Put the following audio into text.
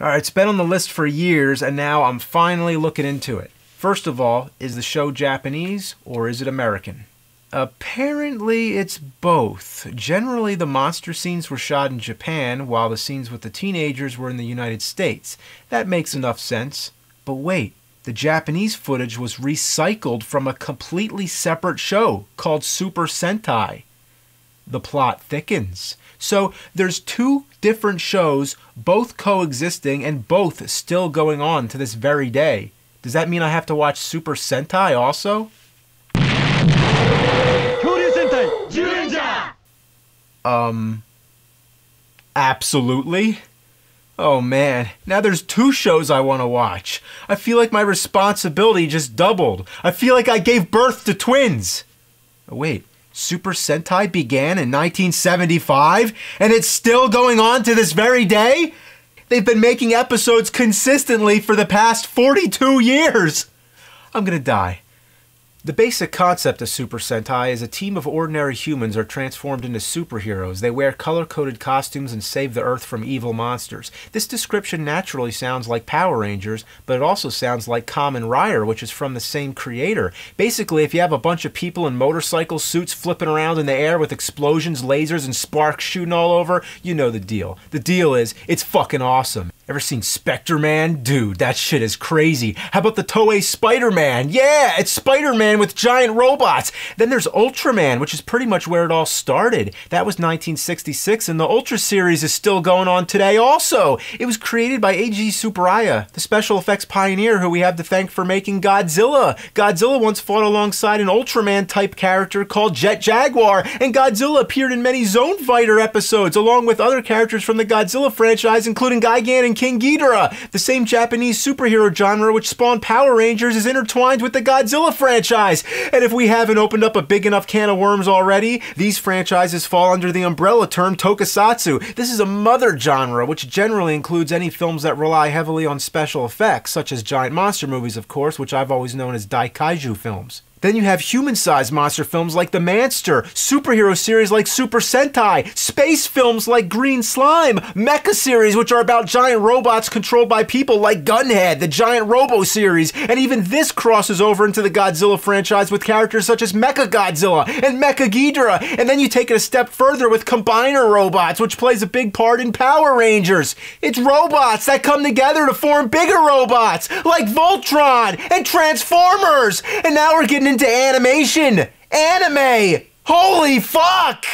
All right, it's been on the list for years, and now I'm finally looking into it. First of all, is the show Japanese or is it American? Apparently, it's both. Generally, the monster scenes were shot in Japan, while the scenes with the teenagers were in the United States. That makes enough sense. But wait, the Japanese footage was recycled from a completely separate show called Super Sentai. The plot thickens. So there's two different shows, both coexisting and both still going on to this very day. Does that mean I have to watch Super Sentai also? Um, absolutely. Oh man, now there's two shows I want to watch. I feel like my responsibility just doubled. I feel like I gave birth to twins. Oh, wait, Super Sentai began in 1975 and it's still going on to this very day? They've been making episodes consistently for the past 42 years. I'm gonna die. The basic concept of Super Sentai is a team of ordinary humans are transformed into superheroes. They wear color coded costumes and save the Earth from evil monsters. This description naturally sounds like Power Rangers, but it also sounds like Kamen Rider, which is from the same creator. Basically, if you have a bunch of people in motorcycle suits flipping around in the air with explosions, lasers, and sparks shooting all over, you know the deal. The deal is, it's fucking awesome. Ever seen Spectre Man? Dude, that shit is crazy. How about the Toei Spider Man? Yeah, it's Spider Man with giant robots. Then there's Ultraman, which is pretty much where it all started. That was 1966, and the Ultra series is still going on today also. It was created by Eiji Tsuburaya, the special effects pioneer who we have to thank for making Godzilla. Godzilla once fought alongside an Ultraman type character called Jet Jaguar, and Godzilla appeared in many Zone Fighter episodes, along with other characters from the Godzilla franchise, including Gigan and and King Ghidorah. The same Japanese superhero genre which spawned Power Rangers is intertwined with the Godzilla franchise. And if we haven't opened up a big enough can of worms already, these franchises fall under the umbrella term tokusatsu. This is a mother genre which generally includes any films that rely heavily on special effects, such as giant monster movies, of course, which I've always known as Daikaiju films. Then you have human-sized monster films like The Manster, superhero series like Super Sentai, space films like Green Slime, mecha series which are about giant robots controlled by people like Gunhead, the giant Robo series, and even this crosses over into the Godzilla franchise with characters such as Mecha Godzilla and Mecha Ghidorah. And then you take it a step further with Combiner Robots, which plays a big part in Power Rangers. It's robots that come together to form bigger robots like Voltron and Transformers. And now we're getting into animation. Anime. Holy fuck!